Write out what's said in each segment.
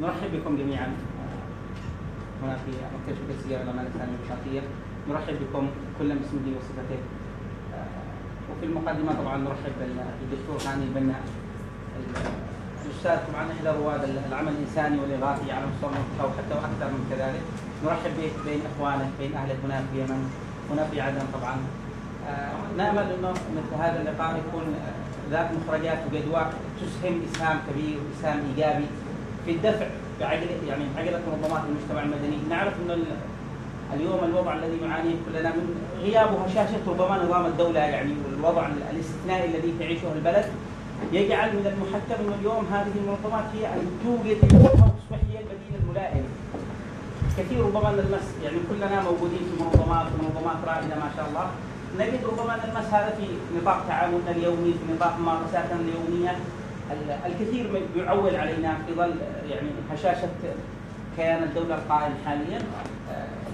نرحب بكم جميعا. هنا في مركز شركة السيارة الأمانة الثانية الوفاقية نرحب بكم كل باسمه وصفته وفي المقدمة طبعا نرحب بالدكتور هاني البنا. الأستاذ طبعا إحدى رواد العمل الإنساني والإغاثي على مستوى المنطقة وحتى وأكثر من كذلك. نرحب به بين إخوانه بين أهله هنا في اليمن هنا في عدن طبعا. آه، نأمل إنه مثل هذا اللقاء يكون ذات مخرجات وجدوى تسهم إسهام كبير وإسهام إيجابي. في الدفع بعجله يعني عجله منظمات المجتمع المدني، نعرف إنه اليوم الوضع الذي نعانيه كلنا من غياب وهشاشه ربما نظام الدولة يعني والوضع الاستثنائي الذي تعيشه البلد. يجعل من المحتم إنه اليوم هذه المنظمات هي ان توجد وتصبح هي البديل الملائم. كثير ربما نلمس يعني كلنا موجودين في منظمات ومنظمات رائدة ما شاء الله. نجد ربما نلمس هذا في نطاق تعاملنا اليومي في نطاق ممارساتنا اليومية. الكثير يعول علينا في ظل يعني هشاشة كيان الدولة القائم حاليا.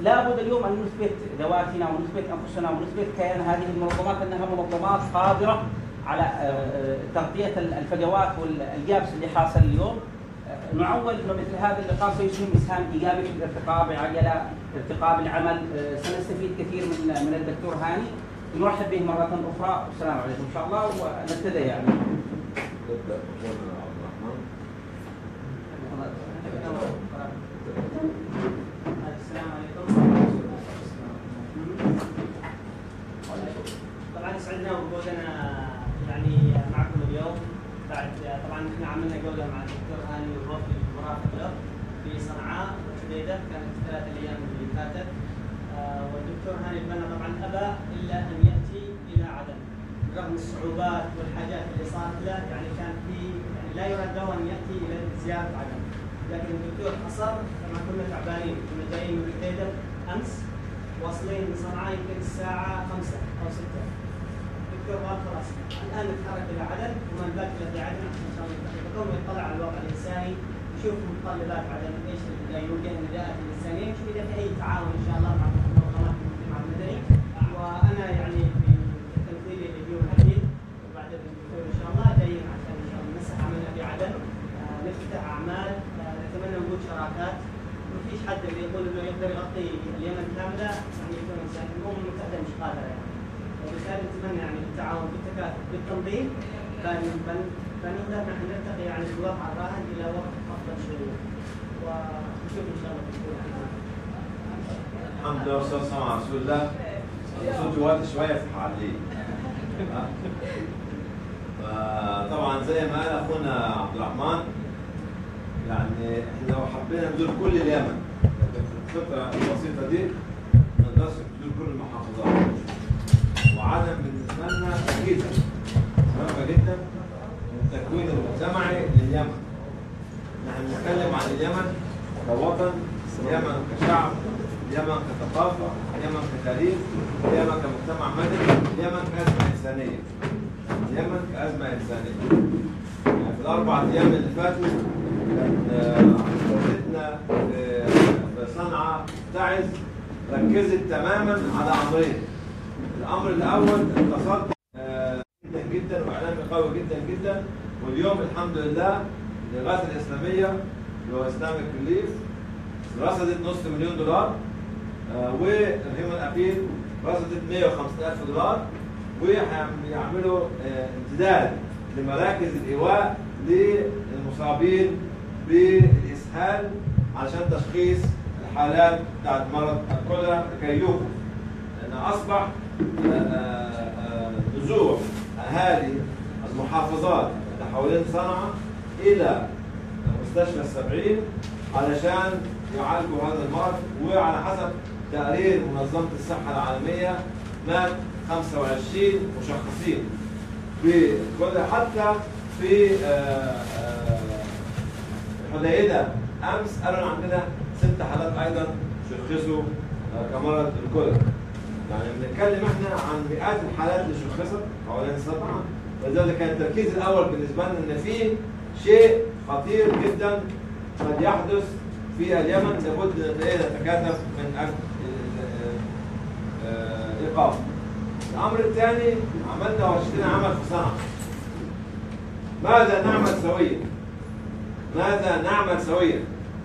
لابد اليوم أن نثبت ذواتنا ونثبت أنفسنا ونثبت كيان هذه المنظمات أنها منظمات قادرة على تغطية الفجوات والجابس اللي حاصل اليوم. نعول إنه مثل هذا اللقاء سيسهم إسهام إيجابي في الارتقاء بعجلة ارتقاء بالعمل. سنستفيد كثير من من الدكتور هاني. نرحب به مرة أخرى. والسلام عليكم إن شاء الله ونبتدأ يعني. نبدأ عبد الرحمن. السلام عليكم. طبعا يسعدنا وجودنا يعني معكم اليوم بعد طبعا إحنا عملنا جوله مع الدكتور هاني والوفد المرافق له في صنعاء وحديده كانت ثلاث أيام اللي فاتت والدكتور هاني البنا طبعا أبى إلا أن يأتي إلى عدن رغم الصعوبات والحاجات اللي صارت له يعني كان في يعني لا يراد له أن يأتي إلى زيارة عدن لكن الدكتور اصر كما كنا تعبانين كنا جايين من حديده أمس واصلين من صنعاء يمكن الساعة 5 أو 6 الدكتور قال خلاص الآن نتحرك إلى عدن ومن بقي في عدن إن شاء الله. يقوم يطلع على الواقع الإنساني يشوف متطلبات عدن إيش اللي يوجه النداءات الإنسانية يشوف إذا في أي تعاون إن شاء الله مع منظمات المجتمع المدني. وأنا يعني بتمثيلي لليوم الحديث وبعد الدكتور ان شاء الله جايين عشان ان شاء الله نمسح عملنا في عدن آه، نفتح اعمال آه، نتمنى وجود شراكات ما فيش حد اللي يقول انه يقدر يغطي اليمن كامله يعني يكون انسان الامم المتحده مش قادره يعني وبالتالي نتمنى يعني بالتعاون بالتكاتف بالتنظيم. فنقدر نحن نرتقي يعني في الوضع الراهن إلى وقت أفضل شوية. ونشوف إن شاء الله تكون الحمد لله والصلاة والسلام على رسول الله. صوتي واطي شوية في حالي فطبعا زي ما قال أخونا عبد الرحمن يعني إحنا لو حبينا نزور كل اليمن الفترة البسيطة دي نقدرش نزور كل المحافظات. وعدم بالنسبة لنا أكيدة مهمة جدا التكوين المجتمعي لليمن. نحن نتكلم عن اليمن كوطن اليمن كشعب اليمن كثقافة اليمن كتاريخ اليمن كمجتمع مدني اليمن كأزمة إنسانية. اليمن كأزمة إنسانية. يعني في الأربع أيام اللي فاتوا كان دولتنا في في صنعاء تعز ركزت تماما على أمرين. الأمر الأول التصدي آه، جدا جدا وإعلامي قوي جدا جدا. واليوم الحمد لله الإغاثة الإسلامية اللي هو Islamic Relief رصدت نص مليون دولار آه، وال Human Appeal رصدت 150 ألف دولار وهيعملوا آه، امتداد لمراكز الإيواء للمصابين بالإسهال علشان تشخيص الحالات بتاعت مرض الكوليرا لكي يوقف لأن أصبح آه، آه، آه، نزوح أهالي المحافظات اللي حوالين صنعاء إلى مستشفى السبعين علشان يعالجوا هذا المرض. وعلى حسب تقرير منظمة الصحة العالمية مات 25 مشخصين. في كل حتى في حديدة. أمس قالوا عندنا أيضا شخصوا آه، كمرض الكوليرا يعني بنتكلم إحنا عن مئات الحالات اللي شخصت حوالين صنعاء ولذلك كان التركيز الأول بالنسبة لنا إن في شيء خطير جدا قد يحدث في اليمن لابد أن نتكاتف من أجل الايقاف. الأمر الثاني عملنا ورشتين عمل في صنعاء. ماذا نعمل سويا؟ ماذا نعمل سويا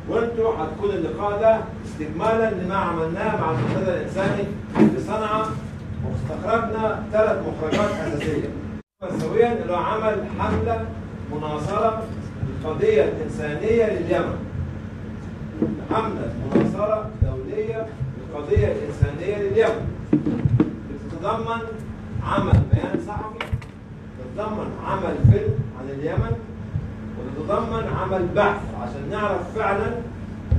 وانتوا هتكون اللقاء ده استكمالا لما عملناه مع المنتدى الإنساني في صنعاء واستخرجنا ثلاث مخرجات أساسية. سويا اللي هو عمل حملة مناصرة للقضية الإنسانية لليمن. حملة مناصرة دولية للقضية الإنسانية لليمن. بتتضمن عمل بيان صحفي تتضمن عمل فيلم عن اليمن وتتضمن عمل بحث عشان نعرف فعلا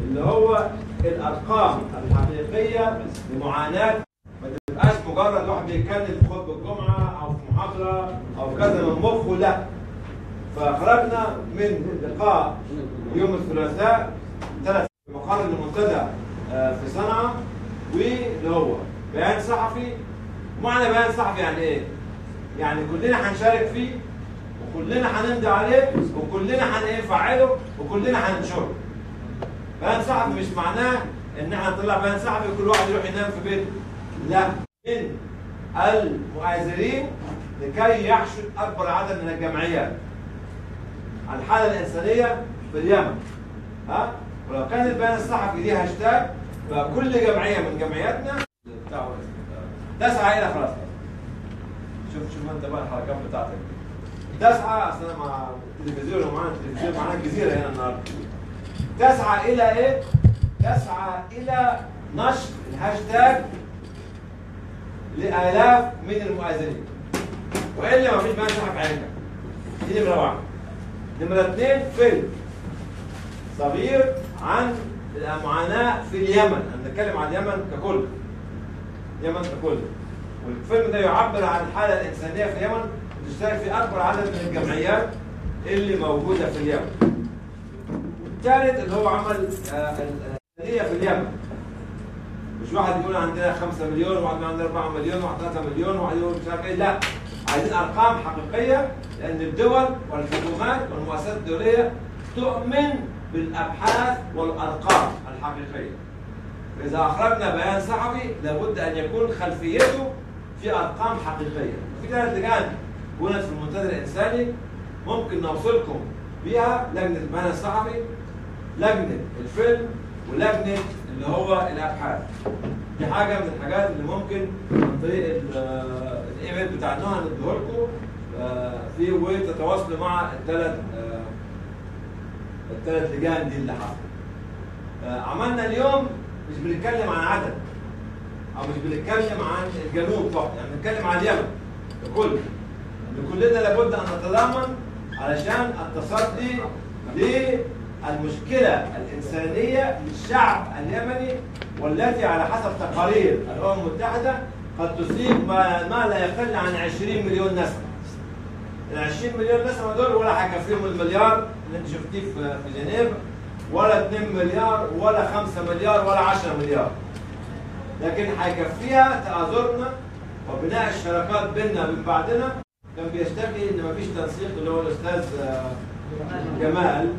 اللي هو الأرقام الحقيقية لمعاناة. ما تبقاش مجرد واحد بيتكلم في خطبة الجمعة أو في محاضرة أو كذا من مخه لا فخرجنا من لقاء يوم الثلاثاء ثلاث مقر المنتدى آه، في صنعاء واللي هو بيان صحفي. معنى بيان صحفي يعني إيه؟ يعني كلنا هنشارك فيه وكلنا هنمضي عليه وكلنا هنفعله وكلنا هننشره. بيان صحفي مش معناه إن إحنا نطلع بيان صحفي وكل واحد يروح ينام في بيته. لا من المؤازرين لكي يحشد أكبر عدد من الجمعيات. الحالة الإنسانية في اليمن. ها؟ ولو كان البيان الصحفي دي هاشتاج فكل جمعية من جمعياتنا تسعى إلى خلاص شوف شوف أنت بقى الحركات بتاعتك تسعى أصل أنا مع التلفزيون ومعانا التلفزيون معانا الجزيرة هنا النهارده. تسعى إلى إيه؟ تسعى إلى نشر الهاشتاج لآلاف من المؤازرين وإلا ما فيش بقى صحف عينك دي نمرة واحد. نمرة اثنين فيلم. صغير عن المعاناة في اليمن. أنا بنتكلم عن اليمن ككل. اليمن ككل. والفيلم ده يعبر عن الحالة الإنسانية في اليمن. وتشترك في اكبر عدد من الجمعيات اللي موجودة في اليمن. والثالث اللي هو عمل آه، الانسانيه في اليمن. مش واحد يقول عندنا 5 مليون وواحد يقول عندنا 4 مليون وواحد 3 مليون وواحد يقول مش عارف إيه لا عايزين أرقام حقيقية لأن الدول والحكومات والمؤسسات الدولية تؤمن بالأبحاث والأرقام الحقيقية. إذا أخرجنا بيان صحفي لابد أن يكون خلفيته في أرقام حقيقية. في ثلاث لجان كانت في المنتدى الإنساني ممكن نوصلكم بيها لجنة البيان الصحفي لجنة الفيلم ولجنة اللي هو الأبحاث. دي حاجة من الحاجات اللي ممكن عن طريق ال- آه، الإيميل بتاع نهى نديه لكم آه، فيه وتتواصلوا مع الثلاث آه، الثلاث لجان دي اللي حصلت. آه، عملنا اليوم مش بنتكلم عن عدد أو مش بنتكلم عن الجنوب فقط يعني بنتكلم عن اليمن ككل ان كلنا لابد أن نتضامن علشان التصدي للمشكلة الإنسانية للشعب اليمني والتي على حسب تقارير الأمم المتحدة قد تصيب ما, ما لا يقل عن 20 مليون نسمة. ال 20 مليون نسمة دول ولا هيكفيهم المليار اللي انت شفتيه في جنيف ولا 2 مليار ولا 5 مليار ولا 10 مليار. لكن هيكفيها تآزرنا وبناء الشراكات بيننا وبين بعضنا. كان بيشتكي إن مفيش تنسيق اللي هو الأستاذ آه، جمال.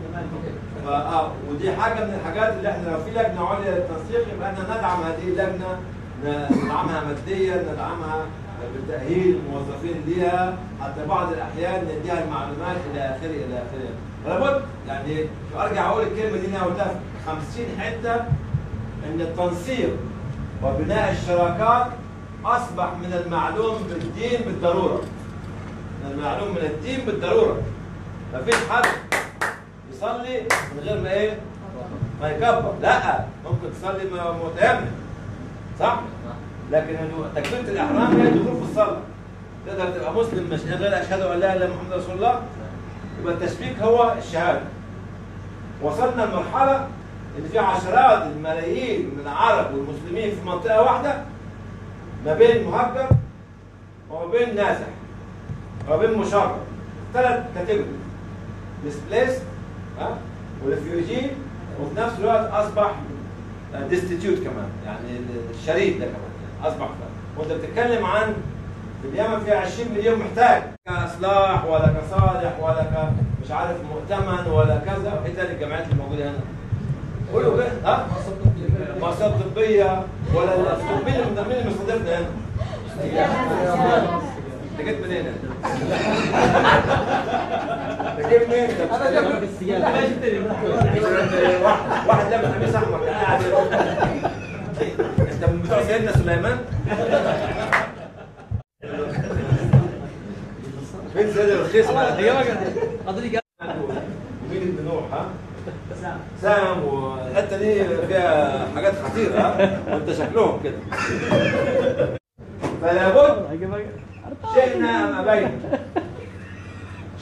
فآه ودي حاجة من الحاجات اللي إحنا لو في لجنة عليا للتنسيق يبقى إحنا ندعم هذه اللجنة ندعمها ماديا ندعمها بتاهيل الموظفين ليها حتى بعض الأحيان نديها المعلومات إلى آخره إلى آخره. لابد يعني أرجع أقول الكلمة دي أنا قلتها في 50 حتة إن التنسيق وبناء الشراكات أصبح من المعلوم بالدين بالضرورة. المعلوم من الدين بالضرورة. مفيش حد يصلي من غير ما إيه؟ ما يكبر. لا ممكن تصلي متيمم. صح؟ لكن تكبيرة الإحرام هي الدخول في الصلاة. تقدر تبقى مسلم مش غير أشهد أن لا إله إلا محمد رسول الله. يبقى التشبيك هو الشهادة. وصلنا لمرحلة إن في عشرات الملايين من العرب والمسلمين في منطقة واحدة ما بين مهجر وما بين نازح. وما بين مشرد ثلاث category displaced ها و refugee وفي نفس الوقت أصبح destitute كمان يعني الشريد ده كمان يعني اصبح وأنت بتتكلم عن في اليمن فيها 20 مليون محتاج كإصلاح ولا كصالح ولا ك مش عارف مؤتمن ولا كذا إيه تاني الجامعات اللي موجودة هنا؟ قولوا كده ها؟ مؤسسات طبية ولا مين اللي مستضيفنا هنا؟ انت جيت منين؟ انت؟ جايب منين؟ هذا جاب بالسياسة ليش تدري؟ واحد واحد لابس قميص أحمر قاعد أنت من بتوع سيدنا سليمان؟ فين سيد الرخيص بقى؟ قضية مين الدنوح ها؟ سام سام والحتة دي فيها حاجات خطيرة؟ وانت شكلهم كده فلا بد شئنا أم أبينا؟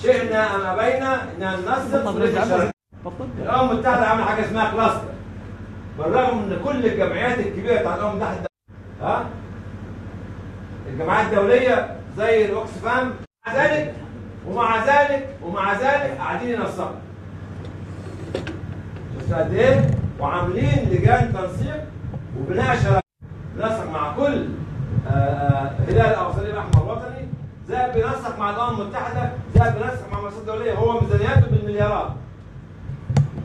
شئنا أم أبينا؟ ان ننسق في الشركات. الامم المتحده عامله حاجة اسمها cluster بالرغم ان كل الجمعيات الكبيرة بتاعت الأمم المتحدة ها؟ الجمعيات الدولية زي ال Oxfam مع ذلك ومع ذلك ومع ذلك قاعدين ينسقوا قد إيه وعاملين لجان تنسيق وبناء شراكات بنسق مع كل هلال أو صليب احمر وطني زي بينسق مع الأمم المتحدة زي بينسق مع المؤسسات الدوليه هو ميزانياته بالمليارات.